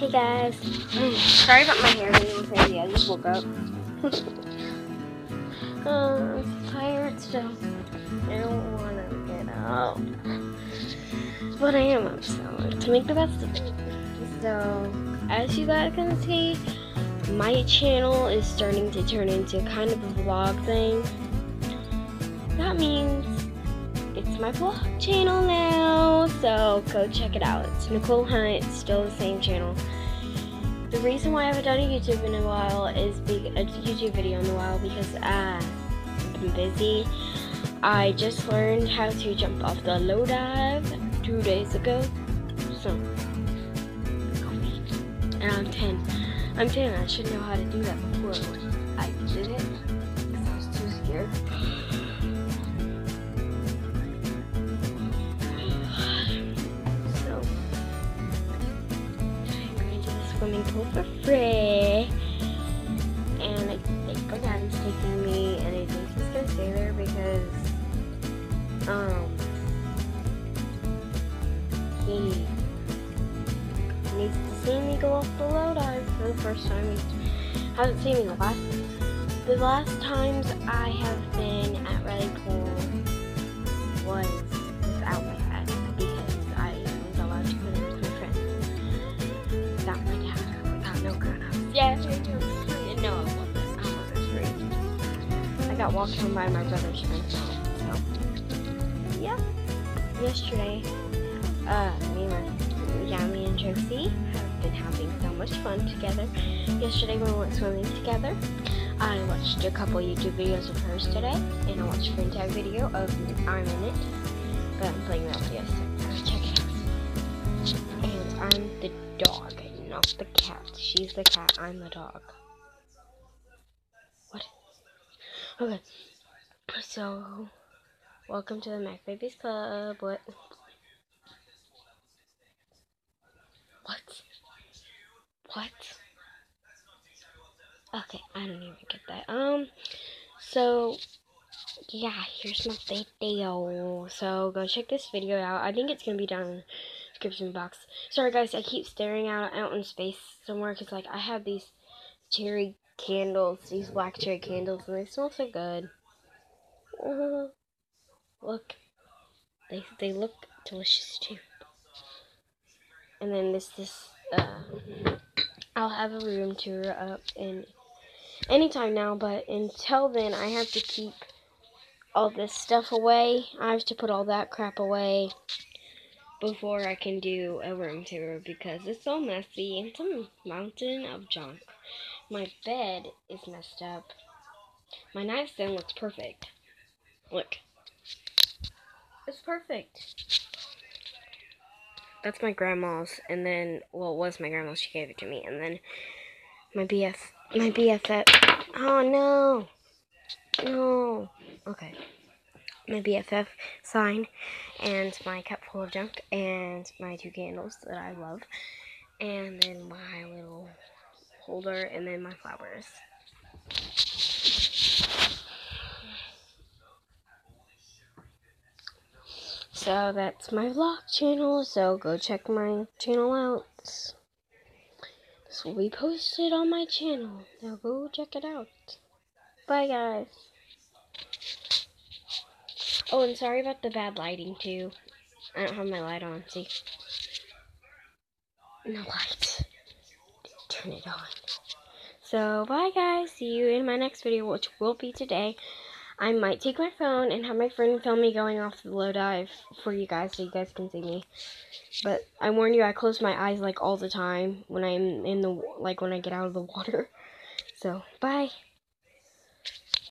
Hey guys. Mm, sorry about my hair being crazy. I just woke up. uh, I'm tired still. I don't want to get up. But I am, up, so to make the best of it. So, as you guys can see, my channel is starting to turn into kind of a vlog thing. That means my vlog channel now, so go check it out. It's Nicole Hunt, it's still the same channel. The reason why I haven't done a YouTube in a while is be a YouTube video in a while because uh, I've been busy. I just learned how to jump off the low dive two days ago, so and I'm 10. I'm 10. I should know how to do that before I did it because I was too scared. Swimming pool for free. And I think my dad's taking me, and I think he's to stay there because, um, he needs to see me go off the low dive for the first time. He hasn't seen me the last the last times I have been at Riley Pool was without my dad because I was allowed to go there with my friends. Without my dad, I know I wasn't. I got walked home by my brother's friends. So, yeah. Yesterday, uh, me and my Yami and Josie have been having so much fun together. Yesterday we went swimming together. I watched a couple YouTube videos of hers today, and I watched a friend tag video of I'm in it. But I'm playing around with Relatios, so check it out. And I'm the dog, not the cat. She's the cat, I'm the dog. What? Okay. So, welcome to the Mac Babies Club. What? What? What? Okay, I don't even get that. Um, so, yeah, here's my video. So, go check this video out. I think it's going to be the description box. Sorry, guys, I keep staring out, out in space somewhere because, like, I have these cherry candles, these black cherry candles, and they smell so good. Uh, look. They, they look delicious, too. And then this, this, uh, I'll have a room tour up in anytime now, but until then, I have to keep all this stuff away. I have to put all that crap away before I can do a room tour because it's so messy. It's a mountain of junk. My bed is messed up. My nightstand looks perfect. Look. It's perfect. That's my grandma's, and then, well, it was my grandma's. She gave it to me, and then my BF, my BFF. Oh no, no. Okay, my BFF sign, and my cup of junk, and my two candles that I love, and then my little holder, and then my flowers. So that's my vlog channel, so go check my channel out. This will be posted on my channel, now go check it out. Bye guys. Oh, and sorry about the bad lighting too. I don't have my light on, see? No light. Turn it on. So, bye guys. See you in my next video, which will be today. I might take my phone and have my friend film me going off the low dive for you guys so you guys can see me. But I warn you, I close my eyes like all the time when I'm in the, like when I get out of the water. So, bye.